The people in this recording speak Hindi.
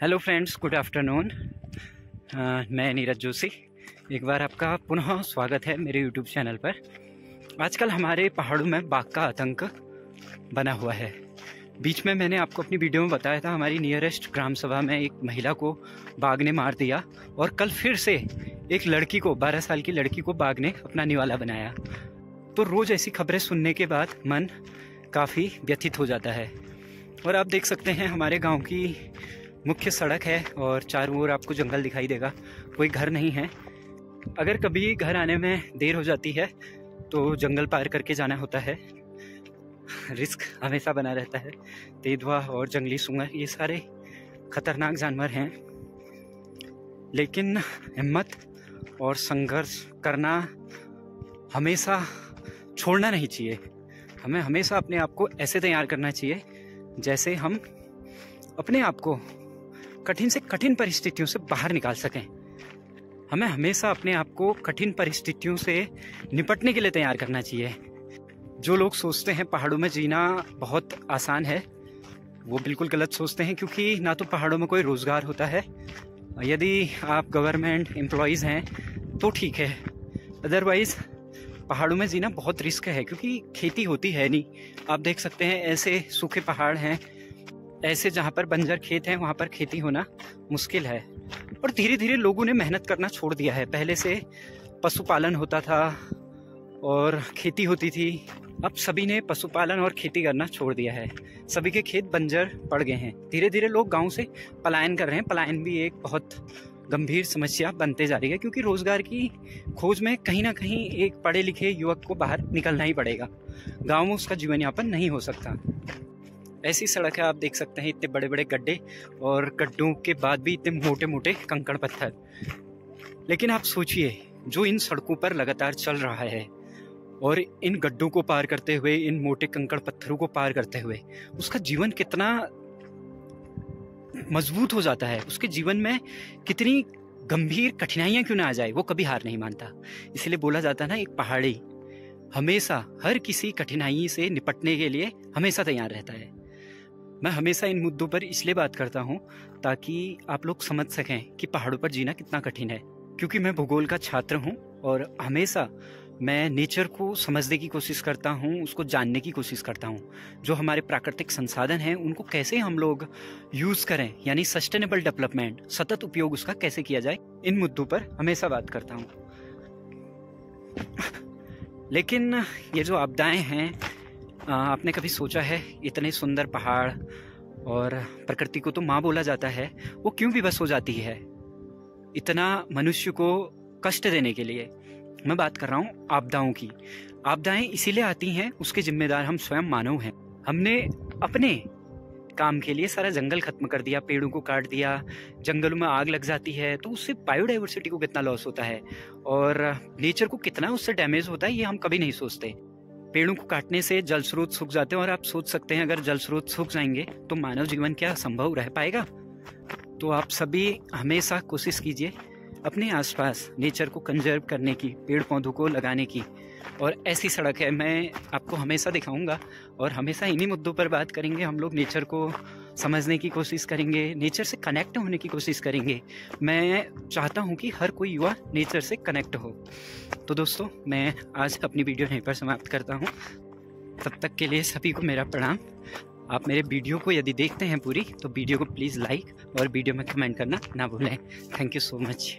हेलो फ्रेंड्स गुड आफ्टरनून मैं नीरज जोशी. एक बार आपका पुनः स्वागत है मेरे यूट्यूब चैनल पर. आजकल हमारे पहाड़ों में बाघ का आतंक बना हुआ है. बीच में मैंने आपको अपनी वीडियो में बताया था, हमारी नियरेस्ट ग्राम सभा में एक महिला को बाघ ने मार दिया और कल फिर से एक लड़की को 12 साल की लड़की को बाघ ने अपना निवाला बनाया. तो रोज़ ऐसी खबरें सुनने के बाद मन काफ़ी व्यथित हो जाता है. और आप देख सकते हैं हमारे गाँव की मुख्य सड़क है और चारों ओर आपको जंगल दिखाई देगा। कोई घर नहीं है। अगर कभी घर आने में देर हो जाती है तो जंगल पार करके जाना होता है। रिस्क हमेशा बना रहता है। तेंदुआ और जंगली सुंगर ये सारे खतरनाक जानवर हैं। लेकिन हिम्मत और संघर्ष करना हमेशा छोड़ना नहीं चाहिए। हमें हमेशा अपने आप को ऐसे तैयार करना चाहिए, जैसे हम अपने आप को कठिन से कठिन परिस्थितियों से बाहर निकाल सकें। हमें हमेशा अपने आप को कठिन परिस्थितियों से निपटने के लिए तैयार करना चाहिए। जो लोग सोचते हैं पहाड़ों में जीना बहुत आसान है, वो बिल्कुल गलत सोचते हैं क्योंकि ना तो पहाड़ों में कोई रोज़गार होता है। यदि आप गवर्नमेंट एम्प्लॉयज़ हैं तो ठीक है। अदरवाइज़, पहाड़ों में जीना बहुत रिस्क है क्योंकि खेती होती है नहीं। आप देख सकते हैं ऐसे सूखे पहाड़ हैं ऐसे जहाँ पर बंजर खेत हैं, वहाँ पर खेती होना मुश्किल है। और धीरे धीरे लोगों ने मेहनत करना छोड़ दिया है। पहले से पशुपालन होता था और खेती होती थी। अब सभी ने पशुपालन और खेती करना छोड़ दिया है। सभी के खेत बंजर पड़ गए हैं। धीरे धीरे लोग गाँव से पलायन कर रहे हैं। पलायन भी एक बहुत गंभीर समस्या बनते जा रही है क्योंकि रोज़गार की खोज में कहीं ना कहीं एक पढ़े लिखे युवक को बाहर निकलना ही पड़ेगा। गाँव में उसका जीवन यापन नहीं हो सकता। ऐसी सड़क है, आप देख सकते हैं इतने बड़े बड़े गड्ढे और गड्ढों के बाद भी इतने मोटे मोटे कंकड़ पत्थर। लेकिन आप सोचिए, जो इन सड़कों पर लगातार चल रहा है और इन गड्ढों को पार करते हुए, इन मोटे कंकड़ पत्थरों को पार करते हुए, उसका जीवन कितना मज़बूत हो जाता है। उसके जीवन में कितनी गंभीर कठिनाइयाँ क्यों ना आ जाए, वो कभी हार नहीं मानता। इसलिए बोला जाता है ना, एक पहाड़ी हमेशा हर किसी कठिनाई से निपटने के लिए हमेशा तैयार रहता है। मैं हमेशा इन मुद्दों पर इसलिए बात करता हूँ ताकि आप लोग समझ सकें कि पहाड़ों पर जीना कितना कठिन है। क्योंकि मैं भूगोल का छात्र हूँ और हमेशा मैं नेचर को समझने की कोशिश करता हूँ, उसको जानने की कोशिश करता हूँ। जो हमारे प्राकृतिक संसाधन हैं, उनको कैसे हम लोग यूज़ करें? यानी सस्टेनेबल डेवलपमेंट सतत उपयोग उसका कैसे किया जाए? इन मुद्दों पर हमेशा बात करता हूँ। लेकिन ये जो आपदाएँ हैं आपने कभी सोचा है इतने सुंदर पहाड़ और प्रकृति को तो माँ बोला जाता है, वो क्यों बस हो जाती है? इतना मनुष्य को कष्ट देने के लिए मैं बात कर रहा हूँ आपदाओं की। आपदाएँ इसीलिए आती हैं, उसके जिम्मेदार हम स्वयं मानव हैं। हमने अपने काम के लिए सारा जंगल खत्म कर दिया, पेड़ों को काट दिया, जंगलों में आग लग जाती है तो उससे बायोडाइवर्सिटी को कितना लॉस होता है? और नेचर को कितना उससे डैमेज होता है, ये हम कभी नहीं सोचते। पेड़ों को काटने से जल स्रोत सूख जाते हैं और आप सोच सकते हैं, अगर जल स्रोत सूख जाएँगे तो मानव जीवन क्या संभव रह पाएगा? तो आप सभी हमेशा कोशिश कीजिए अपने आसपास नेचर को कंजर्व करने की पेड़ पौधों को लगाने की। और ऐसी सड़क है, मैं आपको हमेशा दिखाऊँगा और हमेशा इन्हीं मुद्दों पर बात करेंगे। हम लोग नेचर को समझने की कोशिश करेंगे, नेचर से कनेक्ट होने की कोशिश करेंगे। मैं चाहता हूँ कि हर कोई युवा नेचर से कनेक्ट हो। तो दोस्तों, मैं आज अपनी वीडियो यहीं पर समाप्त करता हूँ। तब तक के लिए सभी को मेरा प्रणाम। आप मेरे वीडियो को यदि देखते हैं पूरी तो वीडियो को प्लीज़ लाइक और वीडियो में कमेंट करना ना भूलें। Thank you so much